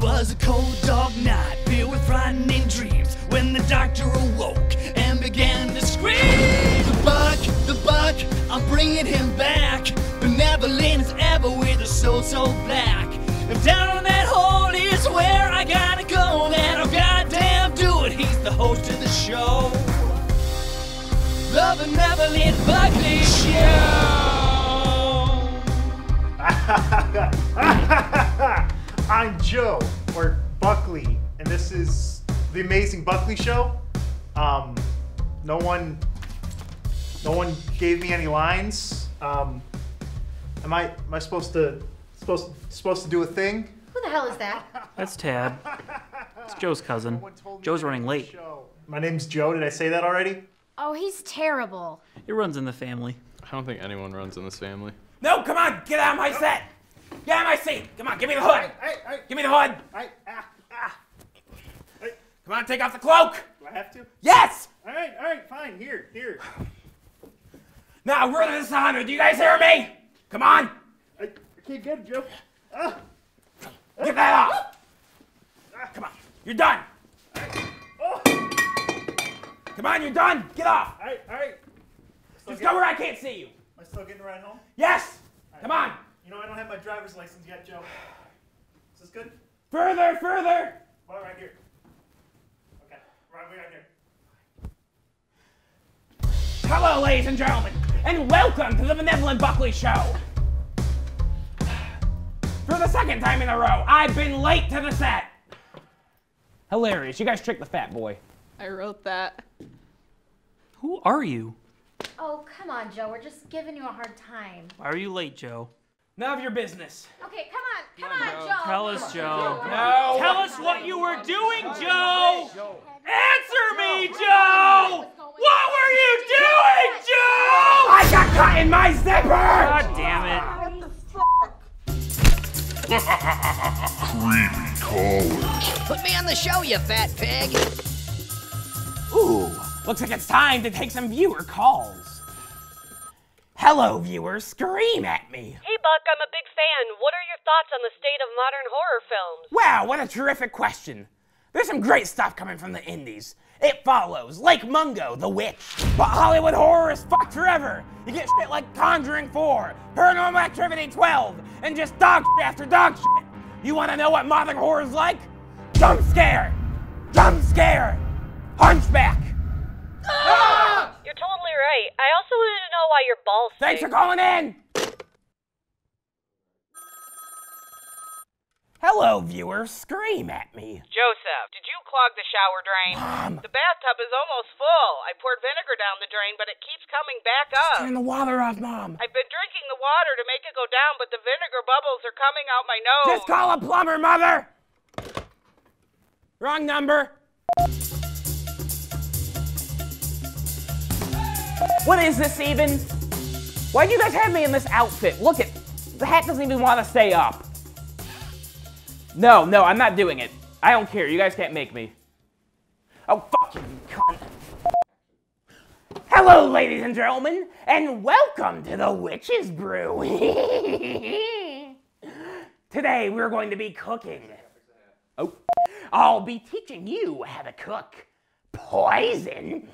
was a cold, dark night filled with frightening dreams when the doctor awoke and began to scream. The buck, the buck, I'm bringing him back. Benevolent as ever with a soul so black. If down that hole is where I gotta go, then I'll goddamn do it. He's the host of the show. The Benevolent Buckley Show. I'm Joe, or Buckley, and this is the Amazing Buckley Show. Um, no one, no one gave me any lines. Um, am I, am I supposed to, supposed, supposed to do a thing? Who the hell is that? That's Tab. It's Joe's cousin. No one told me Joe's running late. show. My name's Joe. Did I say that already? Oh, he's terrible. It runs in the family. I don't think anyone runs in this family. No, come on, get out of my set. Of my seat. Come on, give me the hood. Hey, hey, Give me the hood. hey, ah, ah. Come on, take off the cloak. Do I have to? Yes. All right, all right, fine. Here, here. Now, we're the dishonor. Do you guys hear me? Come on, I, I can't get it, Joe. Ah. get that off. Come on, you're done. Oh. Come on, you're done. Get off. All right, all right. Still Just go where I can't see you. Am I still getting a ride home? Yes. Come on. You know, I don't have my driver's license yet, Joe. Is this good? Further, further. Well, right here. Okay, right, right here. Hello, ladies and gentlemen, and welcome to the Benevolent Buckley Show. For the second time in a row, I've been late to the set. Hilarious. You guys tricked the fat boy. I wrote that. Who are you? Oh, come on, Joe. We're just giving you a hard time. Why are you late, Joe? None of your business. Okay, come on. Come on, Joe. Tell us, Joe. No. Tell us what you were doing, Joe! Answer me, Joe! What were you doing, Joe? I got caught in my zipper! God damn it. Creamy collars. Put me on the show, you fat pig. Ooh, looks like it's time to take some viewer calls. Hello, viewers. Scream at me. Hey Buck, I'm a big fan. What are your thoughts on the state of modern horror films? Wow, what a terrific question. There's some great stuff coming from the indies. It follows, Lake Mungo, The Witch. But Hollywood horror is fucked forever. You get shit like Conjuring 4, Paranormal Activity 12, and just dog shit after dog shit. You wanna know what modern horror is like? Jump scare! Jump scare! Hunchback! Ah! You're right. I also wanted to know why your balls Thanks for calling in! Hello, viewer. Scream at me. Joseph, did you clog the shower drain? Mom. The bathtub is almost full. I poured vinegar down the drain, but it keeps coming back up. Turn the water off, Mom. I've been drinking the water to make it go down, but the vinegar bubbles are coming out my nose. Just call a plumber, Mother! Wrong number. What is this even? Why do you guys have me in this outfit? Look at the hat doesn't even want to stay up. No, no, I'm not doing it. I don't care. You guys can't make me. Oh, fuck you, you cunt. Hello, ladies and gentlemen, and welcome to the Witch's Brew. Today we're going to be cooking. Oh, I'll be teaching you how to cook poison.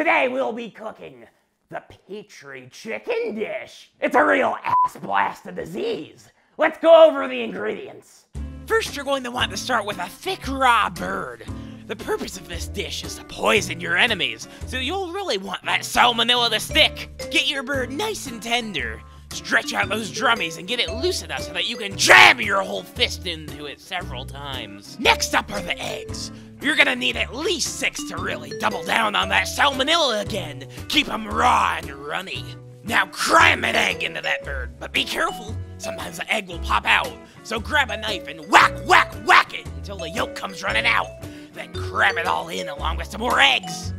Today we'll be cooking the Petri chicken dish. It's a real ass blast of disease. Let's go over the ingredients. First, you're going to want to start with a thick raw bird. The purpose of this dish is to poison your enemies, so you'll really want that salmonella to stick. Get your bird nice and tender. Stretch out those drummies and get it loose enough so that you can jam your whole fist into it several times. Next up are the eggs. You're gonna need at least six to really double down on that salmonella again. Keep them raw and runny. Now cram an egg into that bird, but be careful. Sometimes the egg will pop out. So grab a knife and whack, whack, whack it until the yolk comes running out. Then cram it all in along with some more eggs.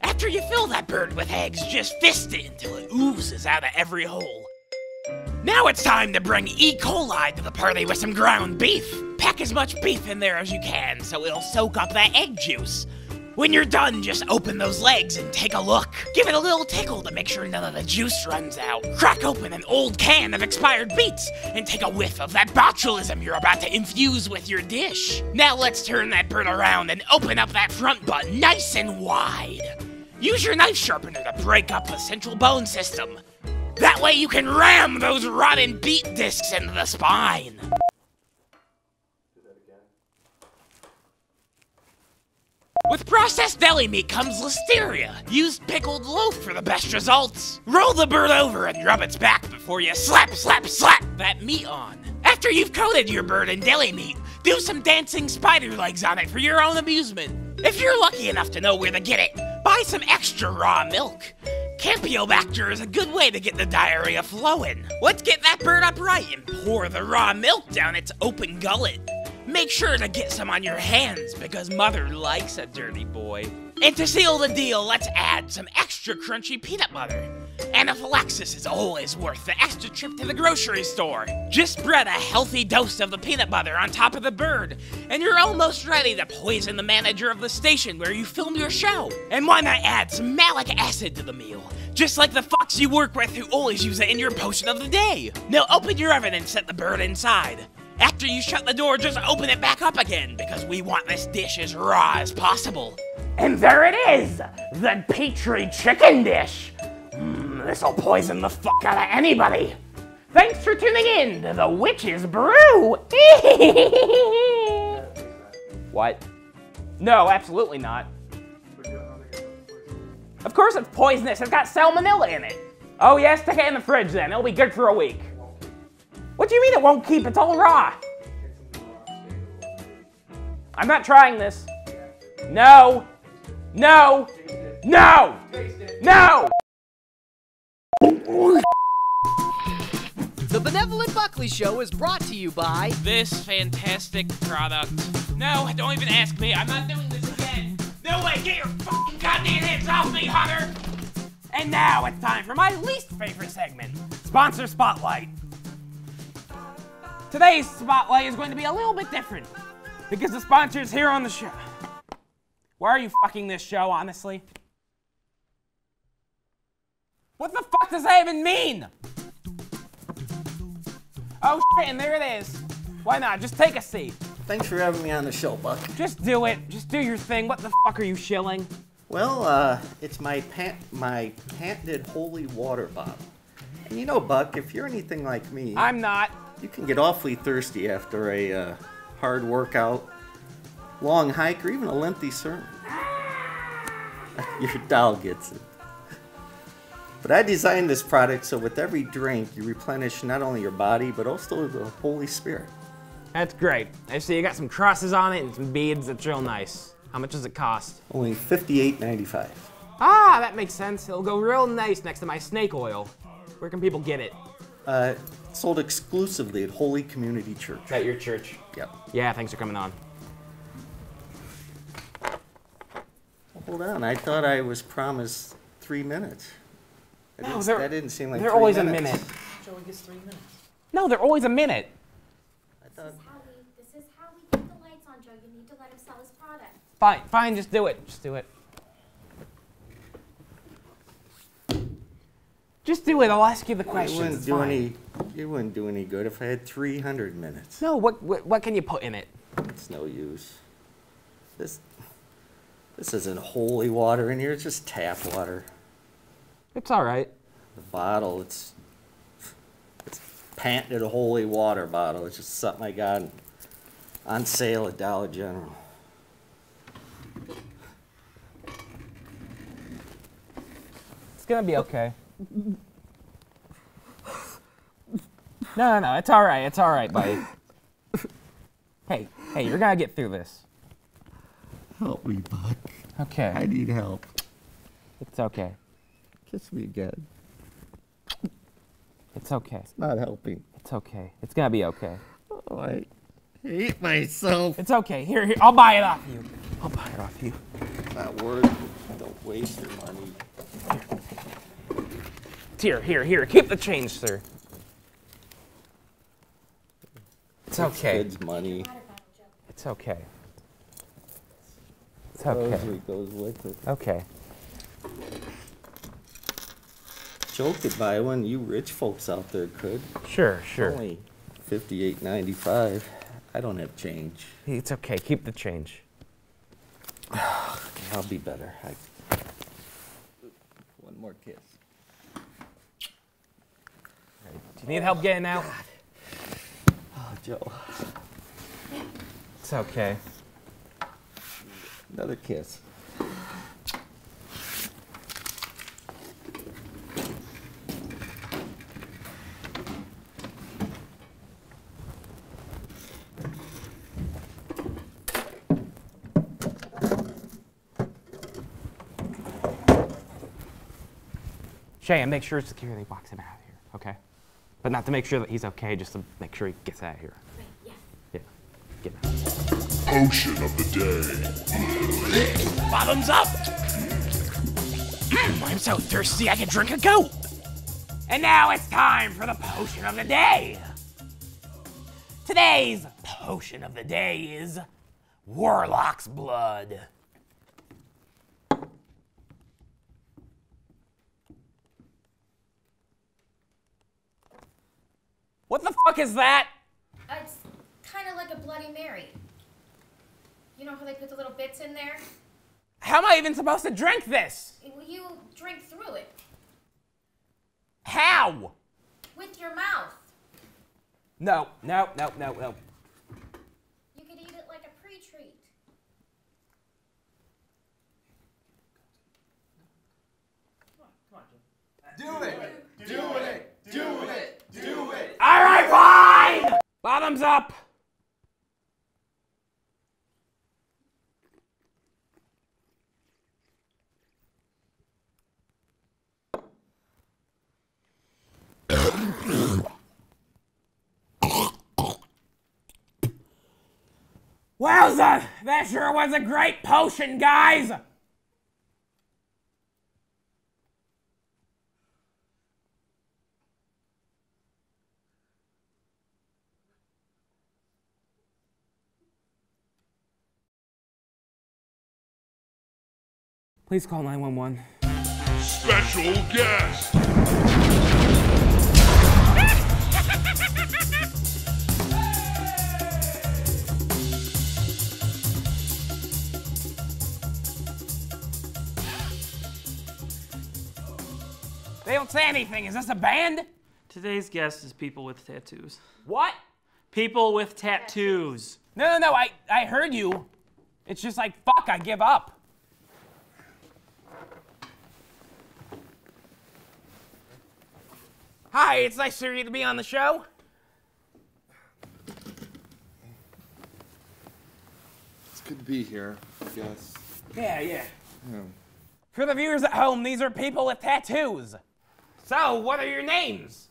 After you fill that bird with eggs, just fist it until it oozes out of every hole. Now it's time to bring E. coli to the party with some ground beef. Pack as much beef in there as you can so it'll soak up that egg juice. When you're done, just open those legs and take a look. Give it a little tickle to make sure none of the juice runs out. Crack open an old can of expired beets and take a whiff of that botulism you're about to infuse with your dish. Now let's turn that bird around and open up that front butt nice and wide. Use your knife sharpener to break up the central bone system. That way you can ram those rotten beet discs into the spine. With processed deli meat comes listeria. Use pickled loaf for the best results. Roll the bird over and rub its back before you slap, slap, slap that meat on. After you've coated your bird in deli meat, do some dancing spider legs on it for your own amusement. If you're lucky enough to know where to get it, buy some extra raw milk. Campylobacter is a good way to get the diarrhea flowing. Let's get that bird upright and pour the raw milk down its open gullet. Make sure to get some on your hands because mother likes a dirty boy. And to seal the deal, let's add some extra crunchy peanut butter. Anaphylaxis is always worth the extra trip to the grocery store. Just spread a healthy dose of the peanut butter on top of the bird, and you're almost ready to poison the manager of the station where you film your show. And why not add some malic acid to the meal? Just like the fox you work with who always use it in your potion of the day. Now open your oven and set the bird inside. After you shut the door, just open it back up again because we want this dish as raw as possible. And there it is, the Petri chicken dish. This'll poison the fuck out of anybody. Thanks for tuning in to the Witch's Brew. what? No, absolutely not. Of course it's poisonous. It's got salmonella in it. Oh yeah, stick it in the fridge then. It'll be good for a week. What do you mean it won't keep? It's all raw. I'm not trying this. No. No. No. No. Benevolent Buckley Show is brought to you by This fantastic product. No, don't even ask me. I'm not doing this again. No way, get your fucking goddamn hands off me, Hunter! And now it's time for my least favorite segment, Sponsor Spotlight. Today's spotlight is going to be a little bit different because the sponsor's here on the show. Why are you fucking this show, honestly? What the fuck does that even mean? Oh shit, and there it is. Why not? Just take a seat. Thanks for having me on the show, Buck. Just do it. Just do your thing. What the fuck are you shilling? Well, uh, it's my pant my patented holy water bottle. And you know, Buck, if you're anything like me, I'm not. you can get awfully thirsty after a uh, hard workout, long hike, or even a lengthy sermon. Your doll gets it. But I designed this product so with every drink you replenish not only your body but also the Holy Spirit. That's great. I see you got some crosses on it and some beads. That's real nice. How much does it cost? Only $58.95. Ah, that makes sense. It'll go real nice next to my snake oil. Where can people get it? Uh, sold exclusively at Holy Community Church. At your church. Yep. Yeah, thanks for coming on. Hold on, I thought I was promised three minutes. That, No, didn't, they're- that didn't seem like they're three always a minute. Joey gets three minutes. No, they're always a minute. I thought, How we, this is how we keep the lights on, Joe. You need to let him sell his product. Fine, fine, just do it. Just do it. Just do it. I'll ask you the question. it wouldn't It's do fine. any. It wouldn't do any good if I had 300 minutes. No, what, what what can you put in it? It's no use. This. This isn't holy water in here. It's just tap water. It's all right. The bottle. It's. It's patented holy water bottle. It's just something I got on sale at Dollar General. It's gonna be okay. No, no, no. It's all right. It's all right, buddy. Hey, hey, you're gonna get through this. Help me, Buck. Okay. I need help. It's okay. Kiss me again. It's okay. It's Not helping. It's okay. It's gonna be okay. Oh, I hate myself. It's okay. Here, here. I'll buy it off you. I'll buy it off you. Not worth. Don't waste your money. Here, here, here. Keep the change, sir. It's okay. Kids' money. It's okay. It's okay. Rosary goes with it. Okay. Joe could buy one. You rich folks out there could. Sure, sure. Only fifty-eight ninety-five. I don't have change. It's okay. Keep the change. I'll be better. I... One more kiss. Do you need help getting out? Oh, Joe. It's okay. Another kiss. Shay, and make sure security walks him out of here, okay? But not to make sure that he's okay, just to make sure he gets out of here. Yeah. Yeah. Get out. Potion of the day. Bottoms up! Mm, I'm so thirsty I could drink a goat! And now it's time for the potion of the day! Today's potion of the day is Warlock's Blood. What the fuck is that? Uh, it's kind of like a Bloody Mary. You know how they put the little bits in there? How am I even supposed to drink this? Well, You drink through it How? with your mouth. No, no, no, no, no. You could eat it like a pre-treat. All Bottoms up! Wowza! That sure was a great potion, guys! Please call 911. Special guest. They don't say anything. Is this a band? Today's guest is people with tattoos. What? People with tattoos. No, no, no. I, I heard you. It's just like, fuck, I give up. Hi, it's nice for you to be on the show. It's good to be here, I guess. Yeah, yeah. Yeah. For the viewers at home, these are people with tattoos. So, what are your names?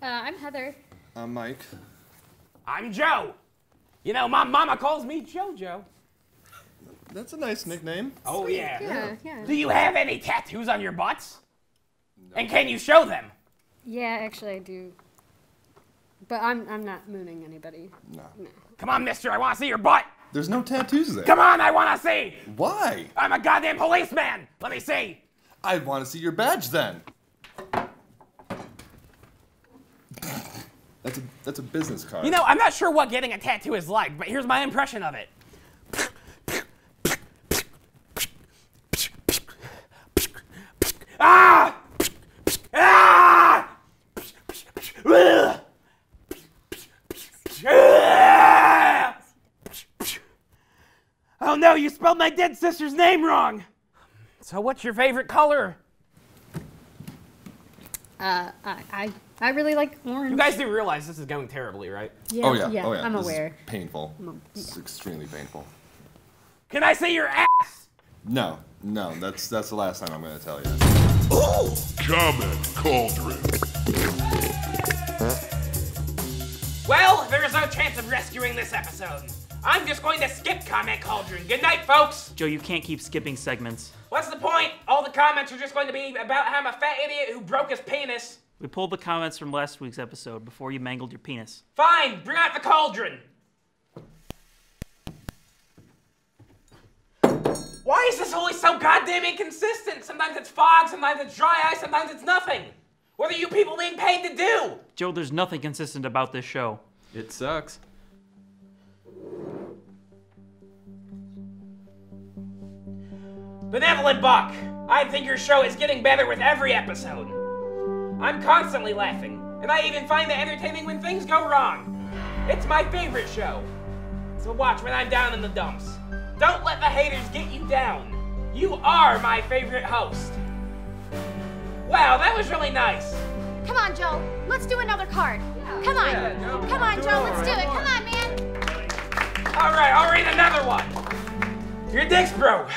Uh, I'm Heather. I'm Mike. I'm Joe. You know, my mama calls me JoJo. That's a nice nickname. Oh, yeah. Yeah, yeah. Do you have any tattoos on your butts? And can you show them? Yeah, actually I do. But I'm I'm not mooning anybody. No. Come on, mister, I want to see your butt. There's no tattoos there. Come on, I want to see. Why? I'm a goddamn policeman. Let me see. I want to see your badge then. That's a that's a business card. You know, I'm not sure what getting a tattoo is like, but here's my impression of it. Ah! Ah! Ah! Oh no, you spelled my dead sister's name wrong. So, what's your favorite color? Uh, I I, I really like orange. You guys do realize this is going terribly, right? Yeah, oh yeah. yeah, oh yeah. I'm This is aware. painful. I'm a- It's extremely painful. Can I see your ass? No, no. That's that's the last time I'm gonna tell you. Comment Cauldron. Well, there is no chance of rescuing this episode. I'm just going to skip comment cauldron. Good night, folks. Joe, you can't keep skipping segments. What's the point? All the comments are just going to be about how I'm a fat idiot who broke his penis. We pulled the comments from last week's episode before you mangled your penis. Fine, bring out the cauldron. Why Why is this always so goddamn inconsistent? Sometimes it's fog, sometimes it's dry ice, sometimes it's nothing. What are you people being paid to do? Joe, there's nothing consistent about this show. It sucks. Benevolent Buck, I think your show is getting better with every episode. I'm constantly laughing, and I even find it entertaining when things go wrong. It's my favorite show. So watch when I'm down in the dumps. Don't let the haters get you down. You are my favorite host. Wow, that was really nice. Come on, Joe. Let's do another card. Come on. Come on, Joe. Let's do it. Come on, man. All right, I'll read another one. Your dick's broke.